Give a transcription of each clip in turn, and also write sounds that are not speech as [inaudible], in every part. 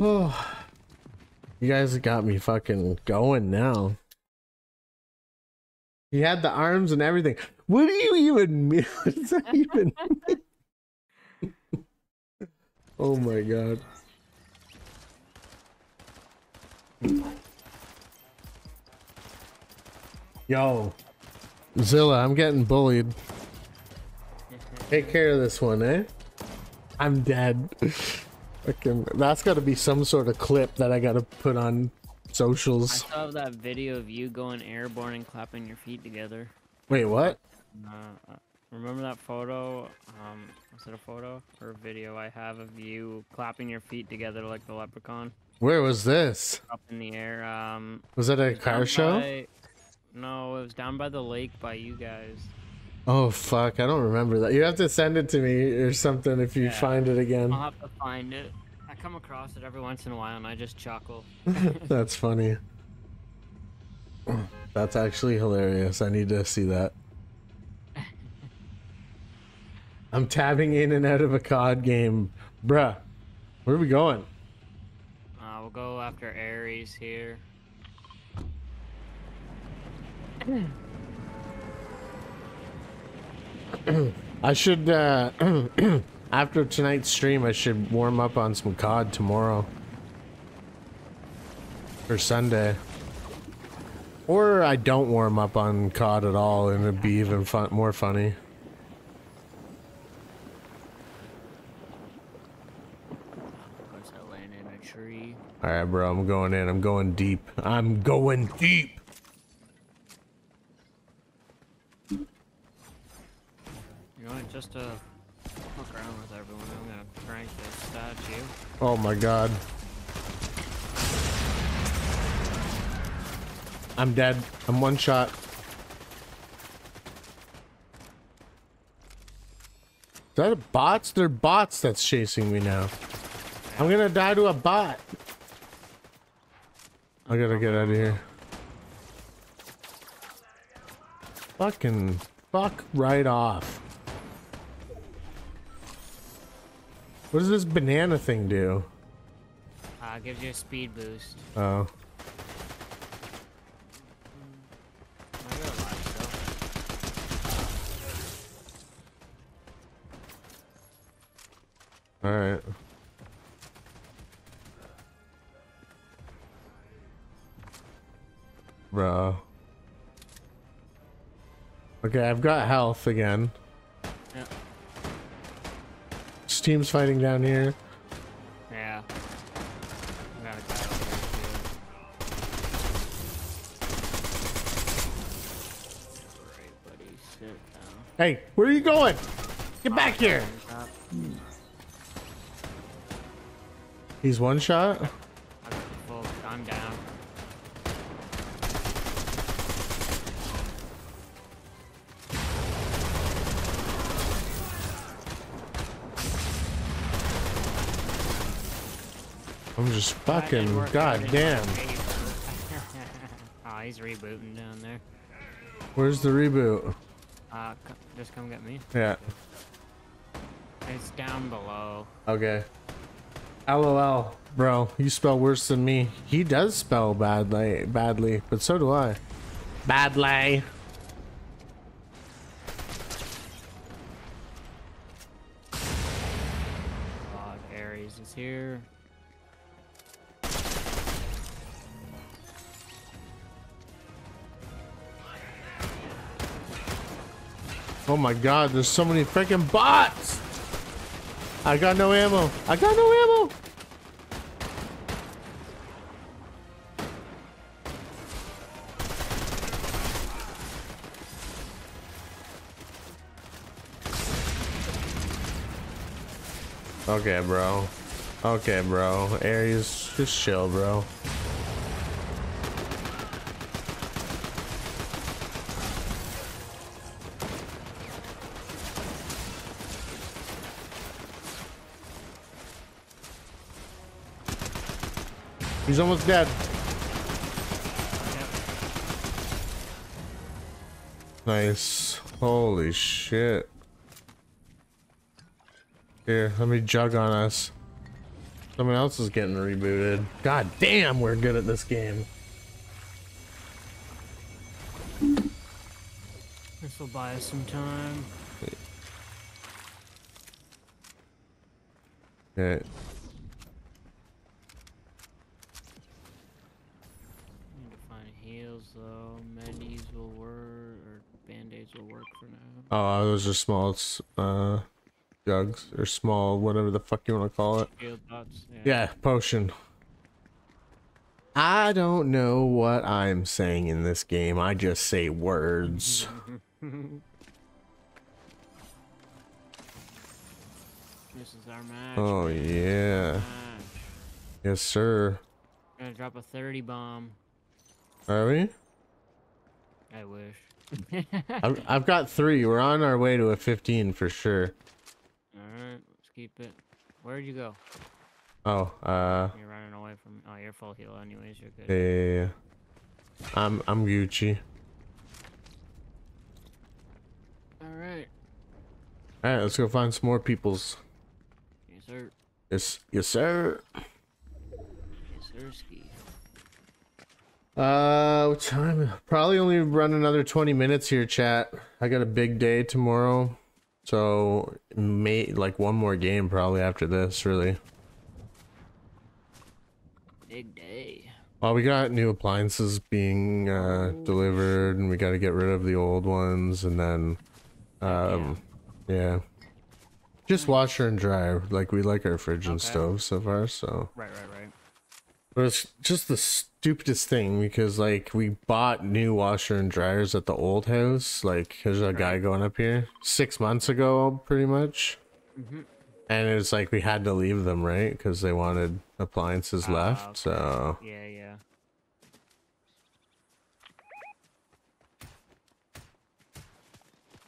Oh, [sighs] you guys got me fucking going now. He had the arms and everything. What do you even [laughs] mean? What does that even mean? [laughs] oh my god. Yo, Zilla, I'm getting bullied. [laughs] Take care of this one, eh? I'm dead. That's got to be some sort of clip that I got to put on socials. I saw that video of you going airborne and clapping your feet together. Wait, what? Uh, uh, remember that photo? Um, was it a photo or a video I have of you clapping your feet together like the leprechaun Where was this? up in the air? Um, Was that a was car show? by- no, it was down by the lake by you guys. Oh fuck, I don't remember that. You have to send it to me or something if you Yeah. find it again. I'll have to find it. I come across it every once in a while and I just chuckle. [laughs] [laughs] That's funny. That's actually hilarious. I need to see that. [laughs] I'm tabbing in and out of a COD game. Bruh, where are we going? Uh, we'll go after Ares here. [clears throat] I should, uh, [clears throat] after tonight's stream, I should warm up on some COD tomorrow. Or Sunday. Or I don't warm up on COD at all and it'd be even fun, more funny. What's that laying in a tree? Alright, bro, I'm going in. I'm going deep. I'm going deep. You know, what, just to fuck around with everyone, I'm gonna crank this statue. Oh my god. I'm dead. I'm one shot. Is that a bots? They're bots that's chasing me now. I'm gonna die to a bot. I gotta get out of here. Fucking fuck right off. What does this banana thing do? Uh, gives you a speed boost. Oh. Alright. Bro. Okay, I've got health again. Team's fighting down here. Yeah. Got a guy here too. Alright, buddy, sit down. Hey, where are you going? Get back here! Hmm. He's one shot? I'm just fucking goddamn. [laughs] oh, he's rebooting down there. Where's the reboot? Uh, just come get me. Yeah. It's down below. Okay. LOL, bro. You spell worse than me. He does spell badly, badly, but so do I. Badly. Oh my god, there's so many freaking bots! I got no ammo. I got no ammo. Okay, bro. Okay, bro. Aries, just chill, bro. He's almost dead. Nice. Holy shit. Here, let me jug on us. Someone else is getting rebooted. God damn, we're good at this game. This will buy us some time. Okay. Need to find heals though. Will work, or band-aids will work for now. Oh, those are small, uh, jugs or small, whatever the fuck you want to call it. Bots. Yeah. Yeah, potion. I don't know what I'm saying in this game. I just say words. [laughs] This is our match. Oh yeah. Match. Yes, sir. Gonna drop a 30 bomb. Are we? I wish. [laughs] I've, I've got three. We're on our way to a 15 for sure. Alright, let's keep it. Where'd you go? Oh, uh, You're running away from. Oh, you're full heal anyways. You're good. yeah, yeah, yeah. I'm I'm Gucci. Alright. All right, let's go find some more people's. Yes, sir. Yes, yes, sir. Yes, sir, ski. Uh, what time? Probably only run another 20 minutes here, chat. I got a big day tomorrow, so may like one more game probably after this. Really. Big day. Well, we got new appliances being uh, delivered, and we got to get rid of the old ones, and then, um, yeah. Just washer and dryer. Like we like our fridge and stove so far, so. Right, right, right. But it's just the stupidest thing because like we bought new washer and dryers at the old house. Like there's a guy going up here six months ago, pretty much. Mhm. And it's like we had to leave them, right? Because they wanted appliances Ah, left. okay. So Yeah, yeah.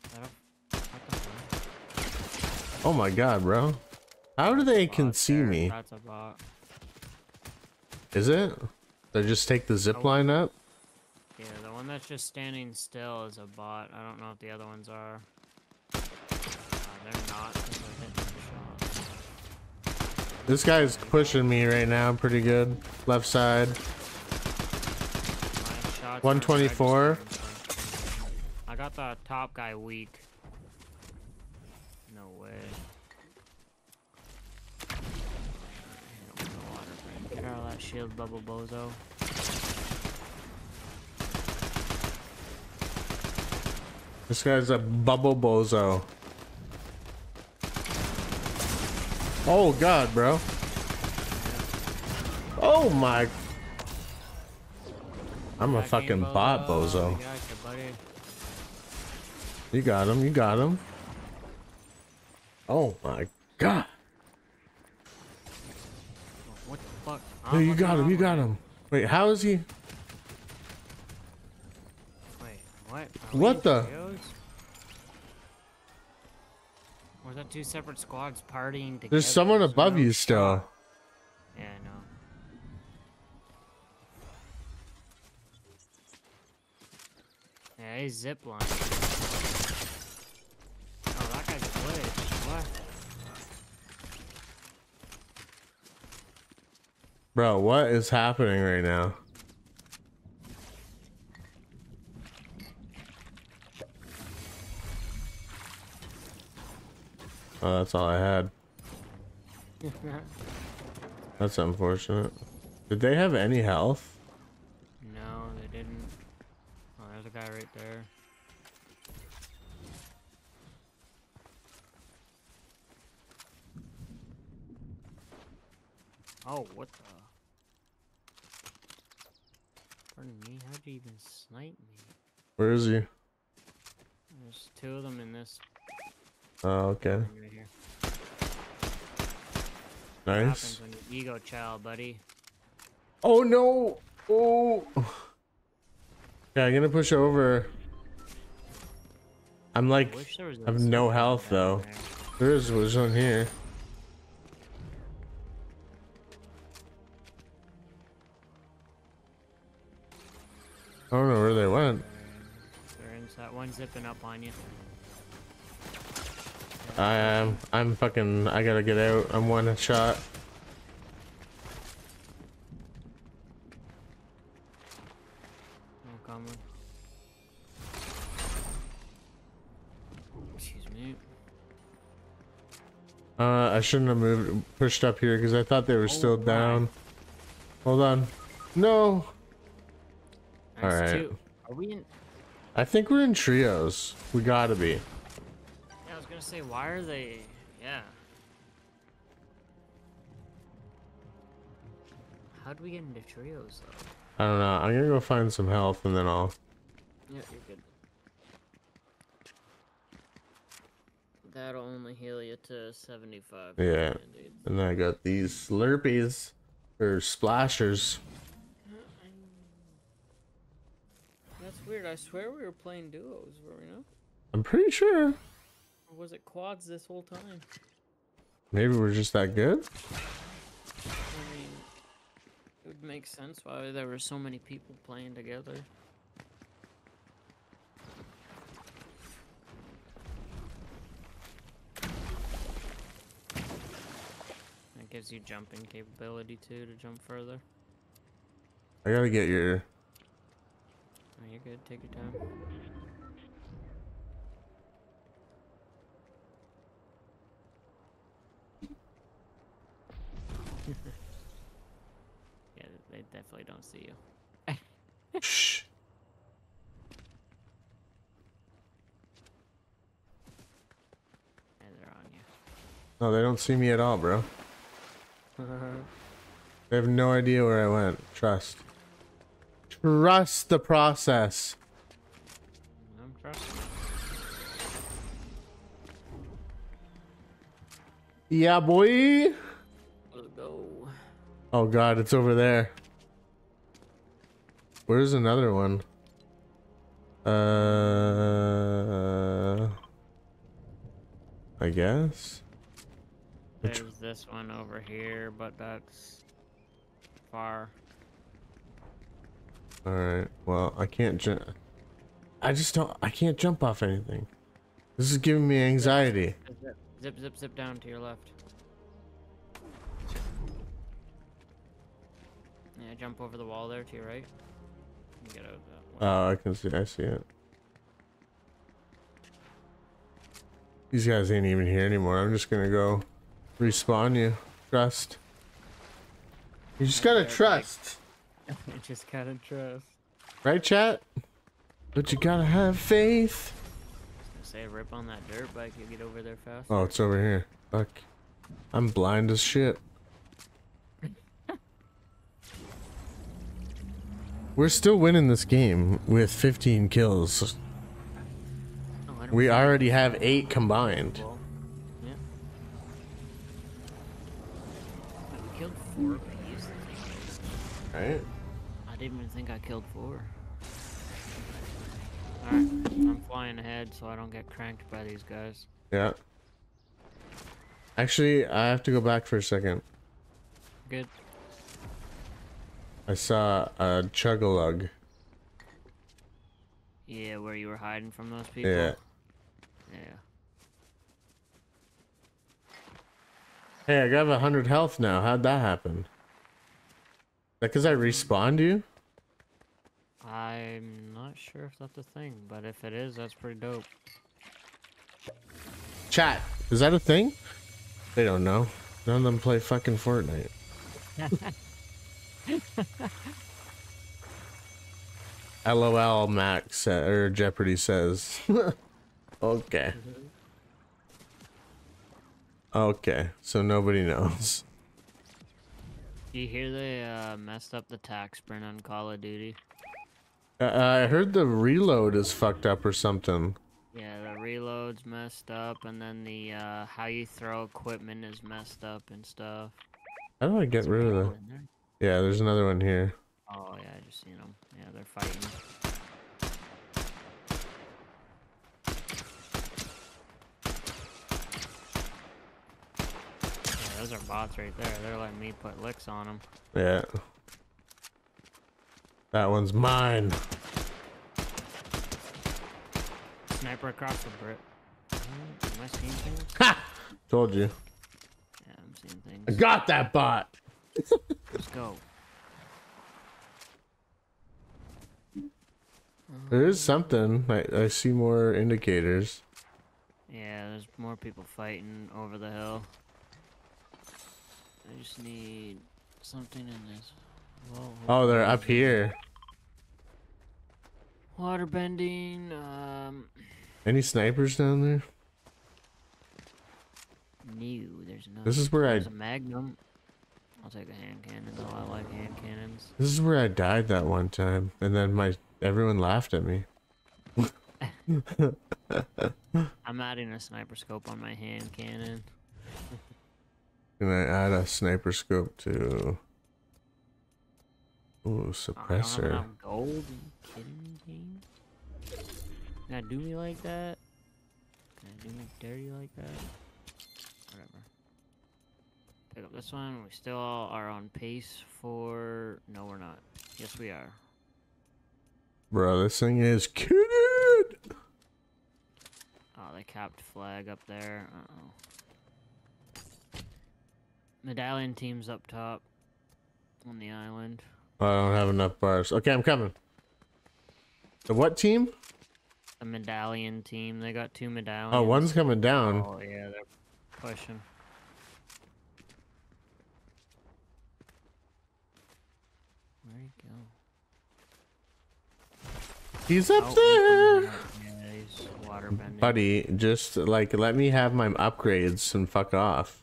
Is that a- what the fuck? oh my god, bro, how do they can see me? That's a bot. Is it? They just take the zip line up. Yeah, the one that's just standing still is a bot. I don't know if the other ones are. Uh, they're not. 'cause they're hitting the shots. This guy's pushing me right now, pretty good. Left side. My shots aren't 124. I got the top guy weak. No way. That shield bubble bozo. This guy's a bubble bozo. Oh god, bro. Oh my. I'm a fucking bot bozo. You. You got him, you got him. Oh my god. What the fuck? No, you got him, you got him. Wait, how is he? Wait, what? Are What the-? Or that two separate squads partying together? There's someone above you still. Yeah, I know. Yeah, he's zip. Oh, that guy's glitched. What? Bro, what is happening right now? Oh, that's all I had. [laughs] That's unfortunate. Did they have any health? no, they didn't. Oh, there's a guy right there. Oh, what the? Even snipe me? Where is he? There's two of them in this Oh, okay. right Nice. ego child, buddy? Oh no! Oh! Yeah, I'm gonna push over. I'm like, I wish there was I have no health, though. there. is was on here. I don't know where they went. Syringe, that one's zipping up on you. I am. I'm fucking. I gotta get out. I'm one shot. i. Excuse me. Uh, I shouldn't have moved, pushed up here because I thought they were oh, still down. Hold on. No. Nice Alright. two. Are we in? I think we're in trios. We gotta be. Yeah, I was gonna say, why are they? Yeah. How do we get into trios though? I don't know. I'm gonna go find some health and then I'll. Yeah, you're good. That'll only heal you to 75. Yeah. And then I got these Slurpees. Or splashers. That's weird. I swear we were playing duos, were we not? I'm pretty sure. Or was it quads this whole time? Maybe we're just that good. I mean, it would make sense why there were so many people playing together. That gives you jumping capability too to jump further. I gotta get your. Oh, you're good. Take your time. [laughs] yeah, they definitely don't see you. [laughs] Shh. And they're on you. No, they don't see me at all, bro. [laughs] They have no idea where I went. Trust. Trust the process. I'm trusting. Yeah, boy. Let's go. Oh god, it's over there. Where's another one? Uh, I guess. Which- There's this one over here, but that's far. All right. Well, I can't jump. I just don't. I can't jump off anything. This is giving me anxiety. Zip, zip, zip, zip down to your left. Yeah, jump over the wall there to your right. And Get out that. Oh, I can see. I see it. These guys ain't even here anymore. I'm just gonna go respawn you. Trust. You just gotta trust, [laughs] you just gotta trust. right, chat? But you gotta have faith. Say rip on that dirt bike, you get over there fast. Oh, it's over here. Fuck. I'm blind as shit. [laughs] We're still winning this game with 15 kills. Oh, We already have 8 combined. Yeah. I killed four. Right? Killed four. Alright, I'm flying ahead so I don't get cranked by these guys. Yeah. Actually, I have to go back for a second. Good. I saw a chug-a-lug. Yeah, where you were hiding from those people? Yeah. Yeah. Hey, I got 100 health now. How'd that happen? That because I respawned you? I'm not sure if that's a thing, but if it is, that's pretty dope. Chat, is that a thing? They don't know. None of them play fucking Fortnite. [laughs] LOL Max or Jeopardy says. [laughs] okay. Okay, so nobody knows. You hear they uh, messed up the tac sprint on Call of Duty? Uh, I heard the reload is fucked up or something. Yeah, the reload's messed up, and then the uh, how you throw equipment is messed up and stuff. How do I get rid of the? in there? Yeah, there's another one here. Oh yeah, I just seen them. Yeah, they're fighting. Yeah, those are bots right there. They're letting me put licks on them. Yeah. That one's mine. Sniper across the brick. Am I seeing things? Ha! Told you. Yeah, I'm seeing I got that bot. Let's go. There is something. I, I see more indicators. Yeah, there's more people fighting over the hill. I just need something in this. Whoa, Oh, they're up here. Water bending. Um, Any snipers down there? new. There's no. This is where I a magnum. I'll take a hand cannon though. I like hand cannons. this is where I died that one time, and then my everyone laughed at me. [laughs] I'm adding a sniper scope on my hand cannon. Can I add a sniper scope to. Ooh, Oh, I don't have suppressor. gold. Are you kidding me? Can I do me like that? Can I do me dirty like that? Whatever. Pick up this one. We still are on pace for. No, we're not. Yes, we are. Bro, this thing is kitted. Oh, they capped flag up there. Uh oh. Medallion team's up top on the island. I don't have enough bars. Okay, I'm coming. The what team? The medallion team. They got two medallions. Oh, one's coming down. Oh yeah, they're pushing. Where'd he go? He's up Oh, there. Yeah, he's. Buddy, just like let me have my upgrades and fuck off.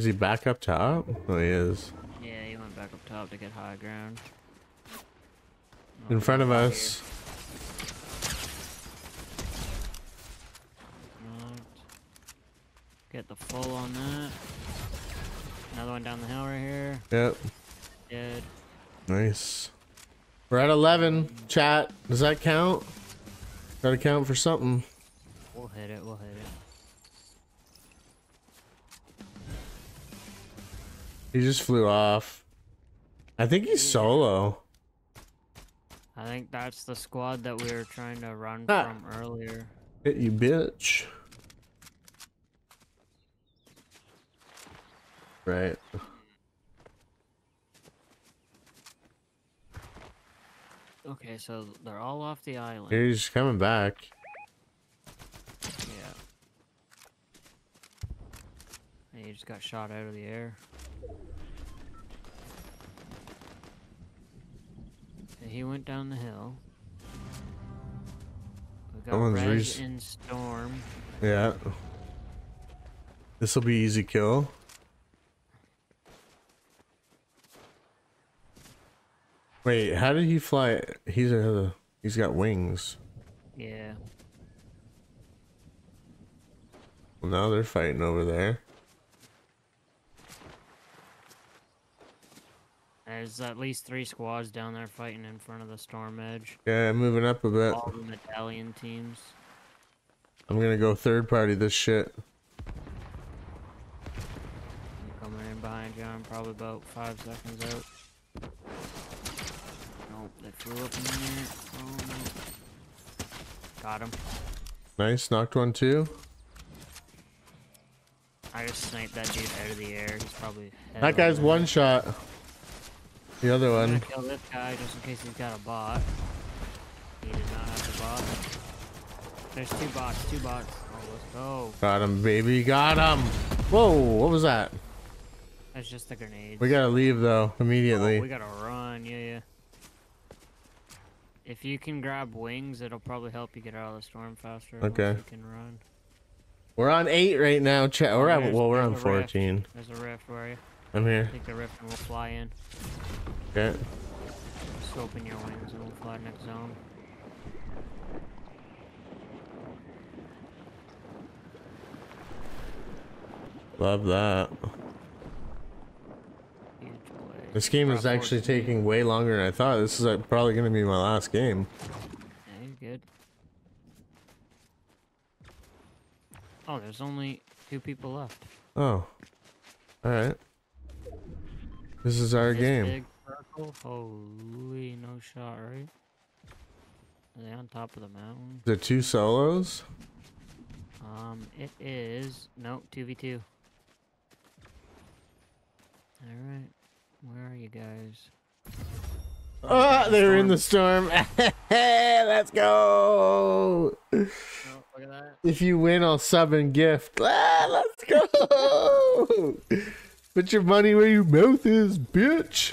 Is he back up top? Oh, he is. Yeah, he went back up top to get high ground. In Oh, front of us. Knocked. Get the full on that. Another one down the hill right here. Yep. Dead. Nice. We're at 11. Chat. Does that count? Gotta count for something. We'll hit it. We'll hit it. He just flew off. I think he's solo. I think that's the squad that we were trying to run Ah. from earlier. Hit you, bitch. Right. Okay, so they're all off the island. He's coming back. Yeah. And he just got shot out of the air. And he went down the hill. We got Someone's Rez res- in storm. Yeah. This will be easy kill. Wait, how did he fly? He's a he's got wings. Yeah. Well, now they're fighting over there. There's at least three squads down there fighting in front of the storm edge. Yeah, moving up a bit. All the medallion teams. I'm gonna go third party this shit. I'm coming in behind you. I'm probably about five seconds out. Nope, they flew up in there. Oh no. Got him. Nice, knocked one too. I just sniped that dude out of the air. He's probably. That guy's over. one shot. The other I'm gonna one. kill this guy just in case he's got a bot. He did not have the bot. There's two bots. Two bots. Oh, let's go. Got him, baby. Got him. Whoa, what was that? That's just the grenades. We gotta leave though Oh, immediately. we gotta run. Yeah, yeah. If you can grab wings, it'll probably help you get out of the storm faster. Okay. You can run. We're on eight right now. Chat. We're Oh, at well, we're on a rift. fourteen. There's a rift. Where are you? I'm here. Take the rift and we'll fly in. Okay. Scope in your wings and we'll fly next zone. Love that. This game is actually taking way longer than I thought. This is uh, probably gonna be my last game. Yeah, you're good. Oh, there's only two people left. Oh. Alright. This is our This game. Holy, no shot, right? Are they on top of the mountain? The two solos? Um, it is no two v two. All right, where are you guys? Ah, they're in the storm. [laughs] [laughs] Let's go. Oh, look at that. If you win, I'll sub and gift. Ah, let's go. [laughs] Put your money where your mouth is, bitch.